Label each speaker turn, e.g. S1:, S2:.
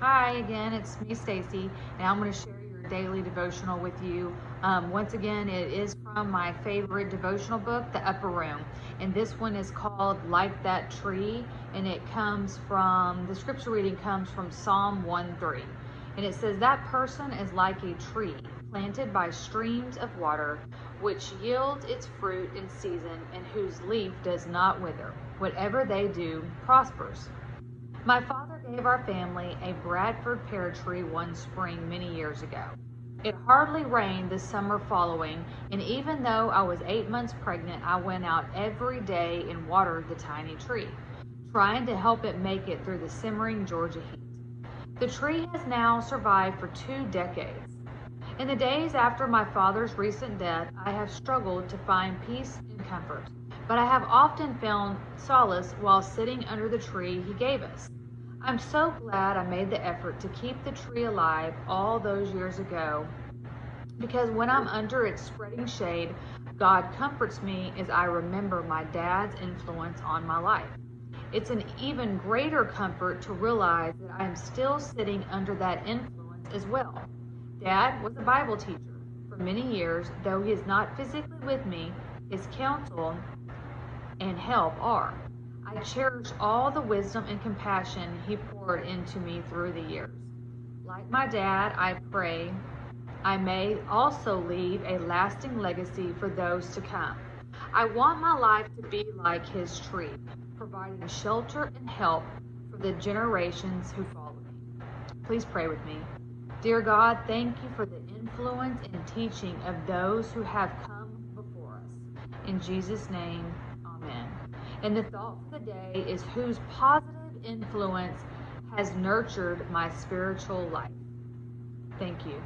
S1: Hi again, it's me, Stacy, and I'm going to share your daily devotional with you. Um, once again, it is from my favorite devotional book, The Upper Room, and this one is called Like That Tree, and it comes from the scripture reading comes from Psalm 1 3. And it says, That person is like a tree planted by streams of water, which yields its fruit in season and whose leaf does not wither. Whatever they do prospers. My father gave our family a Bradford pear tree one spring many years ago. It hardly rained the summer following, and even though I was eight months pregnant, I went out every day and watered the tiny tree, trying to help it make it through the simmering Georgia heat. The tree has now survived for two decades. In the days after my father's recent death, I have struggled to find peace and comfort, but I have often found solace while sitting under the tree he gave us. I'm so glad I made the effort to keep the tree alive all those years ago because when I'm under its spreading shade, God comforts me as I remember my dad's influence on my life. It's an even greater comfort to realize that I am still sitting under that influence as well. Dad was a Bible teacher for many years, though he is not physically with me, his counsel and help are. I cherish all the wisdom and compassion he poured into me through the years. Like my dad, I pray I may also leave a lasting legacy for those to come. I want my life to be like his tree, providing shelter and help for the generations who follow me. Please pray with me. Dear God, thank you for the influence and teaching of those who have come before us. In Jesus' name. And the thought for the day is whose positive influence has nurtured my spiritual life. Thank you.